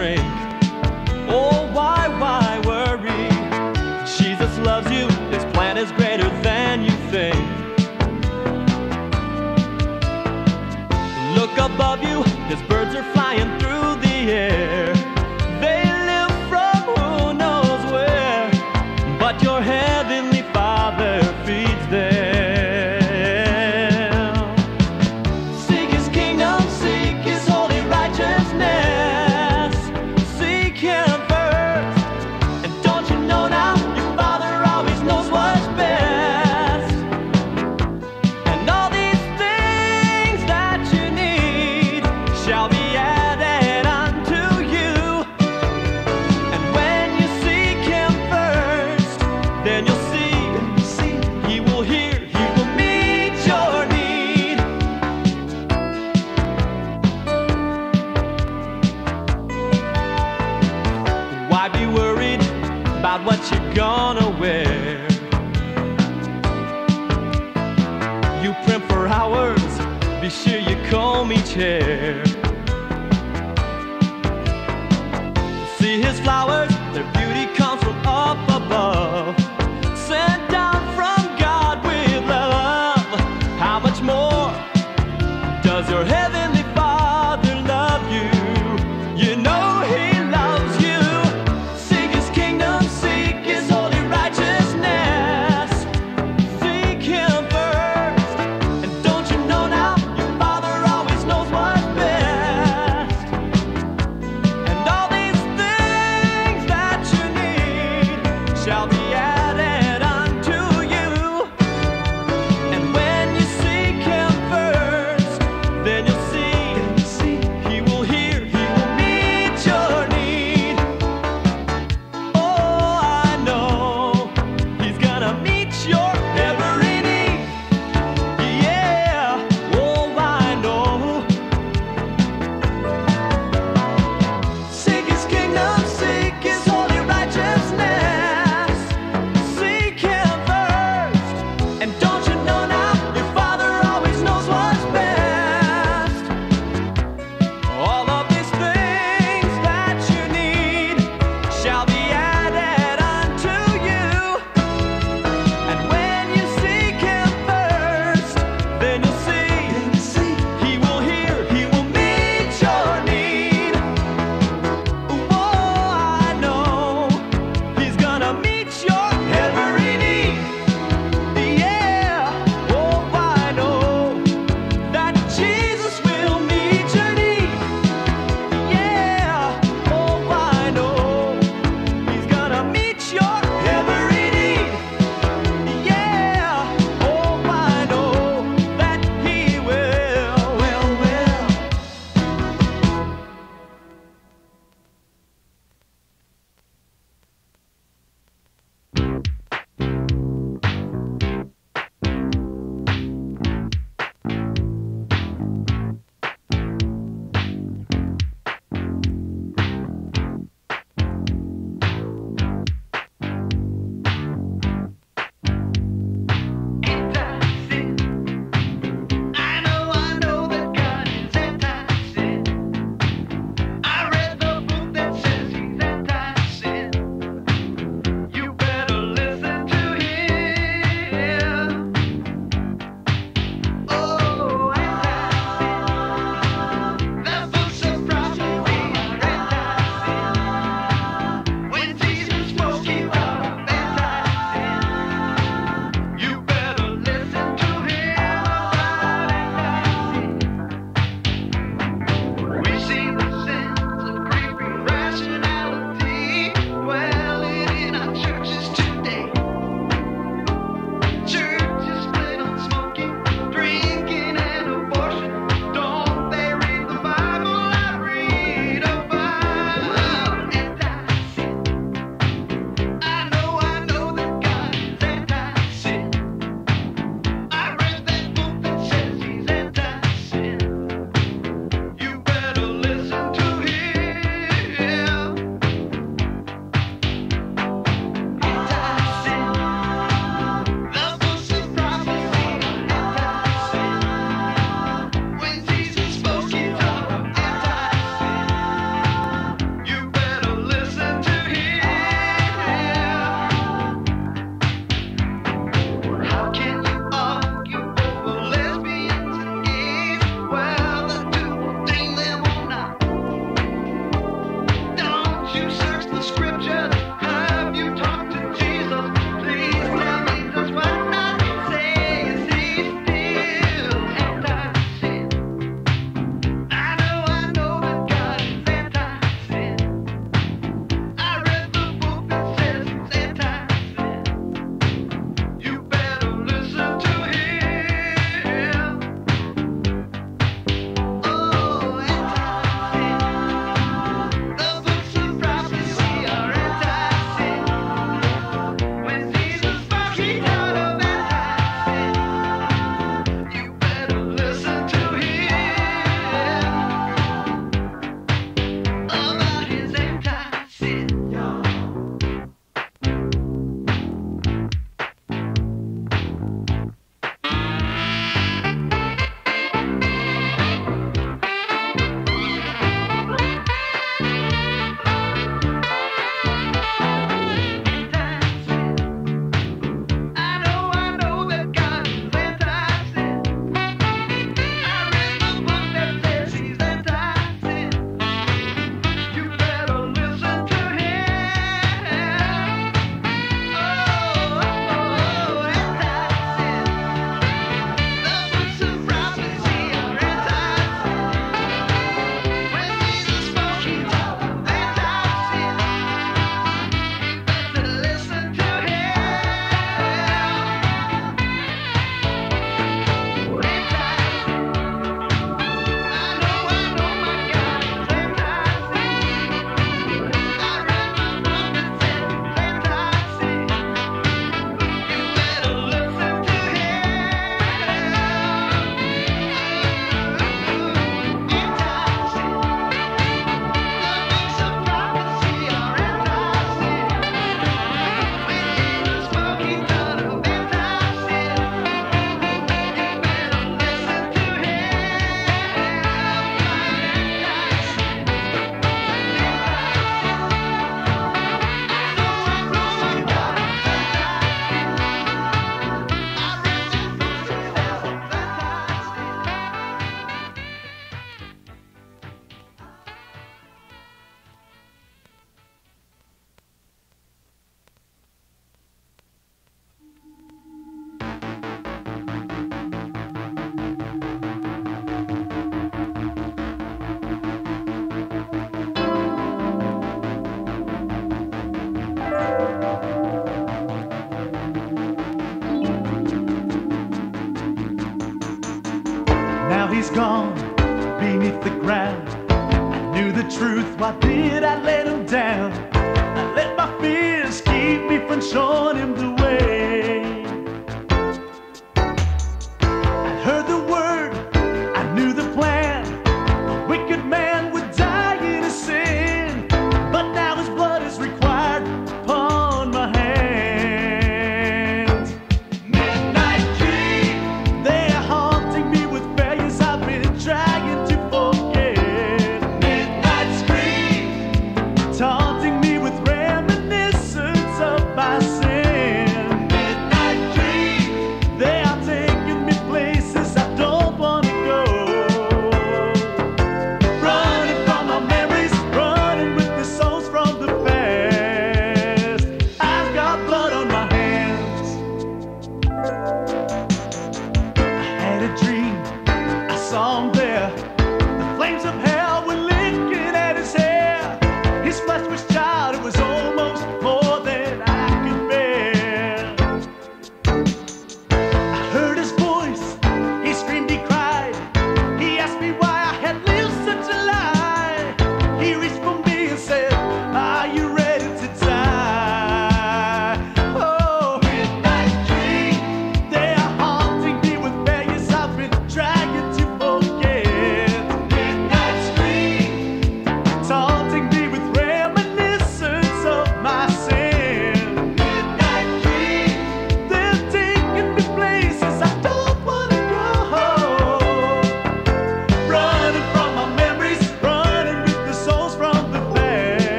drink. Oh, why, why worry? Jesus loves you, his plan is greater than you think. Look above you, his birds are flying through the air. sure you call me chair. See his flowers did I let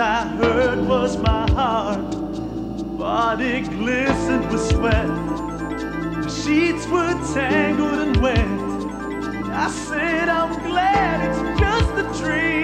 I heard was my heart. Body glistened with sweat. The sheets were tangled and wet. I said, I'm glad it's just a dream.